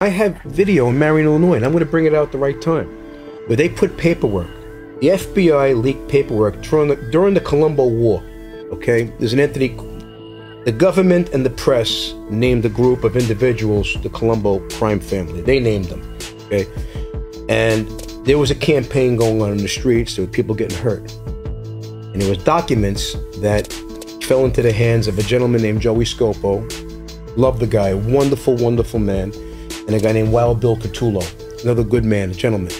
I have video in Marion, Illinois, and I'm going to bring it out at the right time, where they put paperwork. The FBI leaked paperwork during the, during the Colombo War. Okay, there's an entity. The government and the press named a group of individuals the Colombo crime family. They named them. Okay, and there was a campaign going on in the streets. There were people getting hurt, and there was documents that fell into the hands of a gentleman named Joey Scopo. Love the guy, wonderful, wonderful man, and a guy named Wild Bill Cutolo, another good man, a gentleman.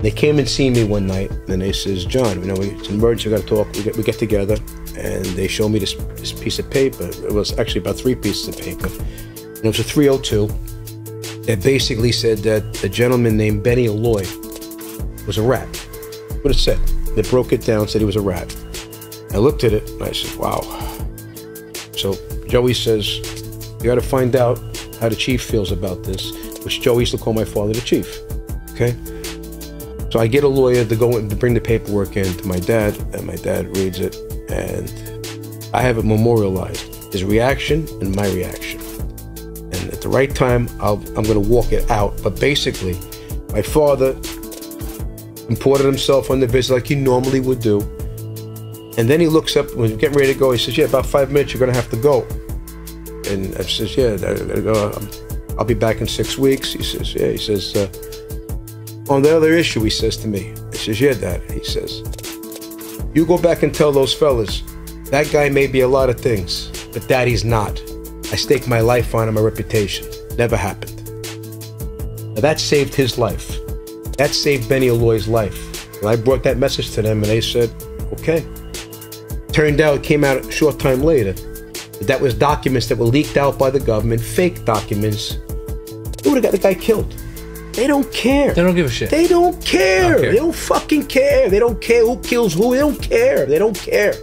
They came and see me one night, and they says, "John, you know, it's an emergency. We got to talk. We get, we get together." And they show me this, this piece of paper. It was actually about three pieces of paper. And it was a 302 that basically said that a gentleman named Benny Aloi was a rat. What it said. They broke it down, said he was a rat. I looked at it and I said, wow. So Joey says, you got to find out how the chief feels about this, which Joe used to call my father the chief. Okay? So I get a lawyer to go and to bring the paperwork in to my dad, and my dad reads it, and I have it memorialized his reaction and my reaction. And at the right time, I'll, I'm going to walk it out. But basically, my father imported himself on the visit like he normally would do. And then he looks up when he's getting ready to go. He says, "Yeah, about five minutes. You're going to have to go." And I says, "Yeah, uh, I'll be back in six weeks." He says, "Yeah." He says, uh, "On the other issue," he says to me. I says, "Yeah, Dad." He says, "You go back and tell those fellas that guy may be a lot of things, but Daddy's not. I staked my life on him, my reputation. Never happened." Now that saved his life. That saved Benny Aloi's life. And I brought that message to them, and they said, "Okay." Turned out, it came out a short time later that was documents that were leaked out by the government, fake documents. They would have got the guy killed. They don't care. They don't give a shit. They don't care. Don't care. They don't fucking care. They don't care who kills who. They don't care. They don't care.